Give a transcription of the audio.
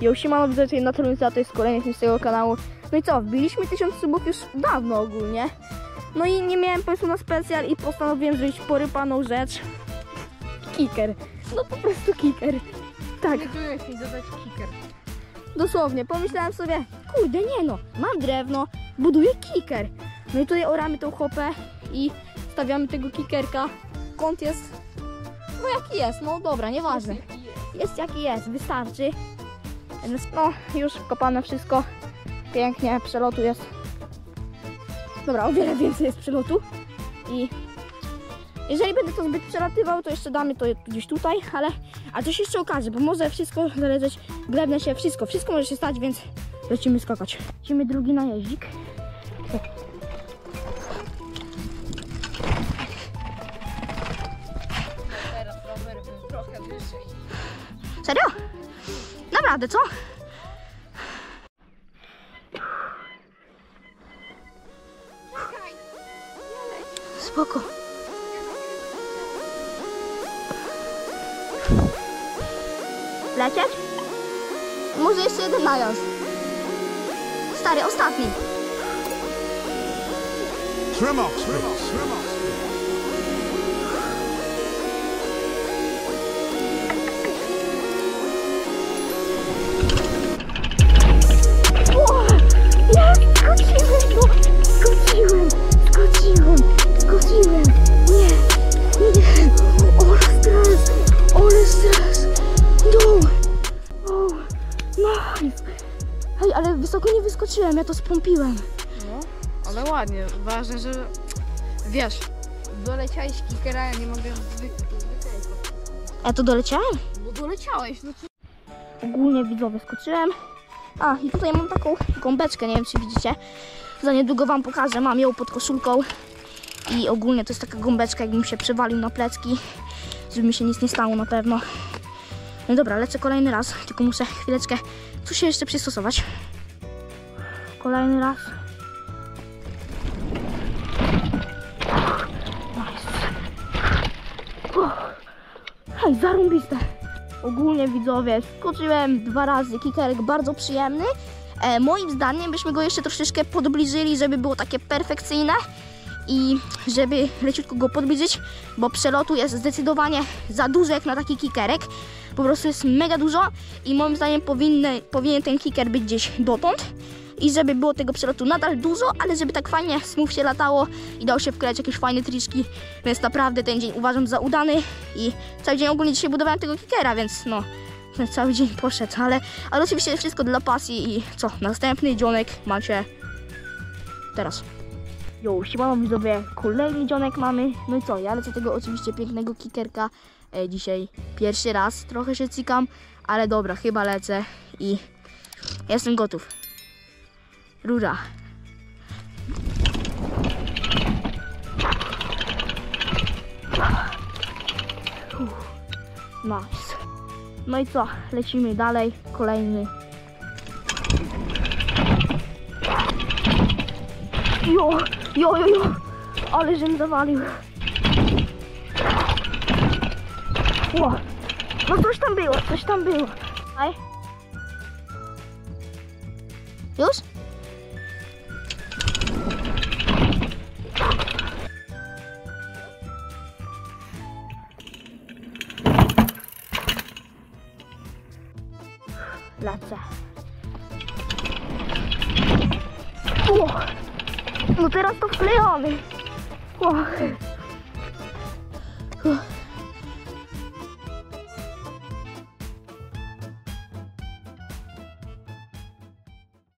Jo, siemano, widzę tutaj naturalizacja, to jest kolejny film z tego kanału. No i co, wbiliśmy 1000 subów już dawno ogólnie. No i nie miałem pomysłu na specjal i postanowiłem zrobić porypaną rzecz. Kicker. No po prostu kicker. Tak, Znajduje się dodać kicker. dosłownie. Pomyślałem sobie, kurde nie no, mam drewno, buduję kicker. No i tutaj oramy tą chopę i stawiamy tego kickerka. Kąt jest, no jaki jest, no dobra, nieważne. Jest jaki jest, wystarczy. Więc no, już kopane wszystko. Pięknie, przelotu jest. Dobra, o wiele więcej jest przelotu. I jeżeli będę to zbyt przelatywał, to jeszcze damy to gdzieś tutaj, ale a to się jeszcze okaże, bo może wszystko zależeć, glebne się, wszystko, wszystko może się stać, więc lecimy skakać. Lecimy drugi najeździk. Teraz rower był trochę wyżej. Serio? Naprawdę, co? Spoko. Lecieć? Może jeszcze jeden najazd. Stary, ostatni. Trim off, trim nice. Hej, ale wysoko nie wyskoczyłem, ja to spompiłem. No, ale ładnie. Ważne, że wiesz, doleciałeś kickera, ja nie mogę zwykłego. Ja to doleciałem? Bo doleciałeś, no co? Ogólnie widzowie skoczyłem. A, i tutaj mam taką gąbeczkę, nie wiem czy widzicie. Za niedługo wam pokażę, mam ją pod koszulką. I ogólnie to jest taka gąbeczka, jakbym się przewalił na plecki, żeby mi się nic nie stało na pewno. No dobra, lecę kolejny raz, tylko muszę chwileczkę tu się jeszcze przystosować. Kolejny raz. Hej, zarąbiste. Ogólnie widzowie, skoczyłem dwa razy, kikerek bardzo przyjemny. E, moim zdaniem byśmy go jeszcze troszeczkę podbliżyli, żeby było takie perfekcyjne i żeby leciutko go podbliżyć, bo przelotu jest zdecydowanie za dużo jak na taki kikerek. Po prostu jest mega dużo i moim zdaniem powinny, powinien ten kiker być gdzieś dotąd. I żeby było tego przelotu nadal dużo, ale żeby tak fajnie smooth się latało i dało się wklejać jakieś fajne triczki, więc naprawdę ten dzień uważam za udany i cały dzień ogólnie dzisiaj budowałem tego kickera, więc no ten cały dzień poszedł, ale, ale oczywiście wszystko dla pasji i co, następny dzionek macie teraz. Jo, siemano widzowie, kolejny dzionek mamy, no i co, ja lecę tego oczywiście pięknego kickerka e, dzisiaj pierwszy raz, trochę się cikam, ale dobra, chyba lecę i jestem gotów. Rura. Nice. No i co? Lecimy dalej. Kolejny. Jo, jo, jo, jo. Ale żem zawalił. O, no coś tam było, coś tam było. Aj. No teraz to wklejamy. O. Uff.